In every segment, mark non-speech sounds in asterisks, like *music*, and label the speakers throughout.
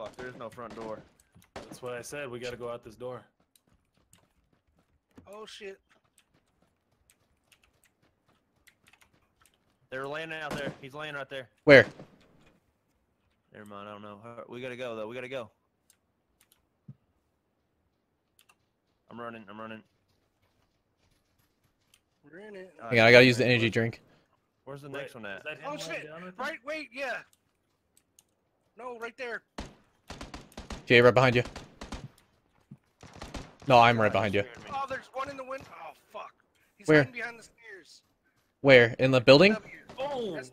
Speaker 1: fuck, there's no front door.
Speaker 2: That's what I said. We got to go out this door.
Speaker 3: Oh shit.
Speaker 1: They're laying out there. He's laying right there.
Speaker 4: Where?
Speaker 1: Never mind, I don't know. All right, We gotta go though. We gotta go. I'm running. I'm running.
Speaker 3: We're in it.
Speaker 1: All
Speaker 4: Hang on, I gotta use the energy drink.
Speaker 1: Where's the
Speaker 2: Wait,
Speaker 1: next one at?
Speaker 2: is that oh, him
Speaker 3: Oh shit!
Speaker 2: right there?
Speaker 3: Right, wait, yeah. No, right there.
Speaker 4: Jay, right behind you. No, I'm right behind you.
Speaker 3: Oh, there's one in the window. Oh fuck. He's
Speaker 4: Where?
Speaker 3: hiding behind the stairs.
Speaker 4: Where? In the building?
Speaker 3: W.
Speaker 2: Oh,
Speaker 3: That's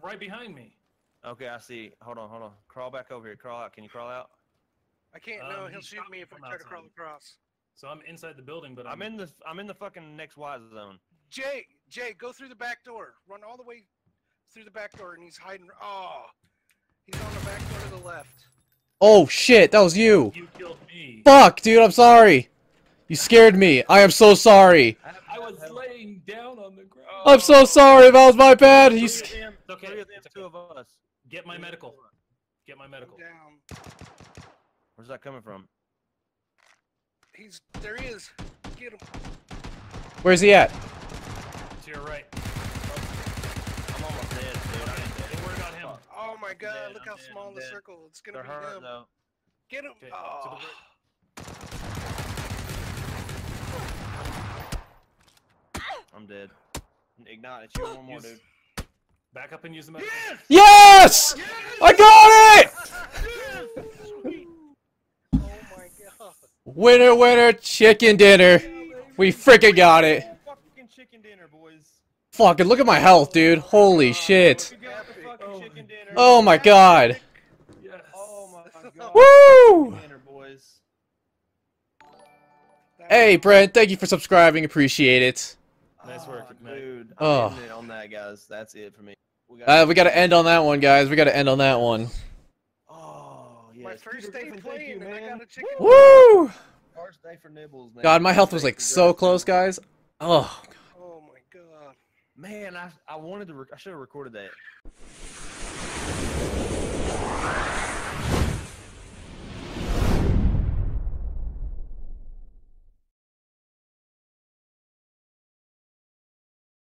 Speaker 2: right behind me.
Speaker 1: Okay, I see. Hold on, hold on. Crawl back over here. Crawl out. Can you crawl out?
Speaker 3: I can't.
Speaker 2: Um,
Speaker 3: no,
Speaker 2: he
Speaker 3: he'll shoot me
Speaker 2: me
Speaker 3: if I
Speaker 2: from
Speaker 3: try to crawl across.
Speaker 2: So I'm inside the building, but I'm,
Speaker 1: I'm in the. I'm in the fucking next Y zone.
Speaker 3: Jay, Jay, go through the back door. Run all the way through the back door, and he's hiding. Oh, he's on the back door to the left.
Speaker 4: Oh shit, that was you.
Speaker 2: You killed me.
Speaker 4: Fuck, dude, I'm sorry. You scared me. I am so sorry.
Speaker 2: I was laying down on the ground.
Speaker 4: I'm so sorry. That was my bad. You.
Speaker 1: Three
Speaker 4: sc-
Speaker 1: of them,
Speaker 2: It's okay, it's
Speaker 1: them, two of us.
Speaker 2: Get my medical. Get my
Speaker 3: I'm
Speaker 2: medical.
Speaker 3: down.
Speaker 1: Where's that coming from?
Speaker 3: He's there. He is. Get him.
Speaker 4: Where's he at?
Speaker 2: To your right.
Speaker 1: I'm almost dead, dude. I ain't dead.
Speaker 2: Don't worry about him.
Speaker 1: Fuck.
Speaker 3: Oh my god!
Speaker 1: dead,
Speaker 3: look
Speaker 1: I'm
Speaker 3: how
Speaker 1: dead,
Speaker 3: small
Speaker 1: I'm
Speaker 3: the
Speaker 1: dead.
Speaker 3: circle. It's gonna
Speaker 1: They're
Speaker 3: be
Speaker 1: hurt
Speaker 3: him.
Speaker 1: though.
Speaker 3: Get him.
Speaker 2: Okay, to the
Speaker 3: oh.
Speaker 1: I'm dead. Ignite. It's you one more, dude.
Speaker 2: Back up and use the medical.
Speaker 4: Yes! I got it!
Speaker 3: Sweet. Oh my god.
Speaker 4: Winner, winner, chicken dinner. We freaking got it.
Speaker 1: Fucking chicken dinner, boys.
Speaker 4: Fucking look at my health, dude. Holy oh, shit.
Speaker 1: We got the fucking
Speaker 2: Oh.
Speaker 4: Oh my god.
Speaker 2: Yes.
Speaker 1: Oh my *laughs* god.
Speaker 4: Woo!
Speaker 1: Chicken boys.
Speaker 4: Hey, Brent, thank you for subscribing. Appreciate it.
Speaker 2: Nice work, Ignite.
Speaker 1: dude.
Speaker 4: Oh.
Speaker 1: I'm ending it on that, guys. That's it for me. We
Speaker 4: Uh, we gotta end on that one, guys. We gotta end on that one.
Speaker 1: Oh, yes.
Speaker 3: My first day
Speaker 1: Griffin, thank
Speaker 3: playing,
Speaker 1: you,
Speaker 3: I
Speaker 1: man.
Speaker 3: got a chicken.
Speaker 4: Woo!
Speaker 1: First day for nibbles, man.
Speaker 4: God, my health was like so close, guys. Oh.
Speaker 3: Oh my god.
Speaker 1: Man, I I wanted to. Rec- I should have recorded that. Thank you.